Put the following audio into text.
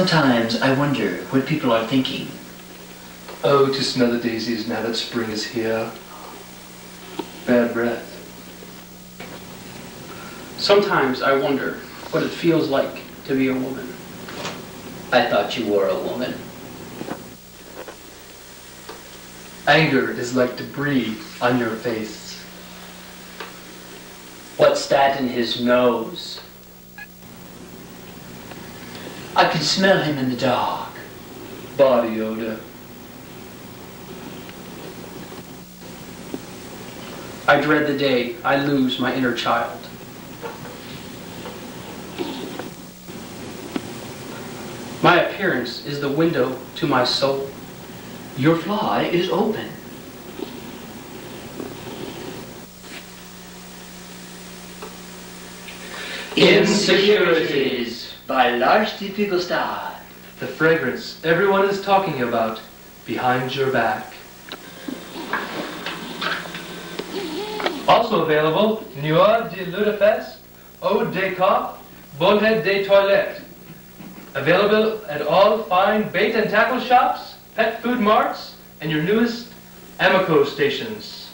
Sometimes I wonder what people are thinking. Oh, to smell the daisies now that spring is here. Bad breath. Sometimes I wonder what it feels like to be a woman. I thought you were a woman. Anger is like debris on your face. What's that in his nose? I can smell him in the dark. Body odor. I dread the day I lose my inner child. My appearance is the window to my soul. Your fly is open. Insecurities by Lars. Finkelstad. The fragrance everyone is talking about behind your back. Also available, Nuit de Lutefisk, Eau de Cop, Bonnet de Toilette. Available at all fine bait and tackle shops, pet food marts, and your newest Amoco stations.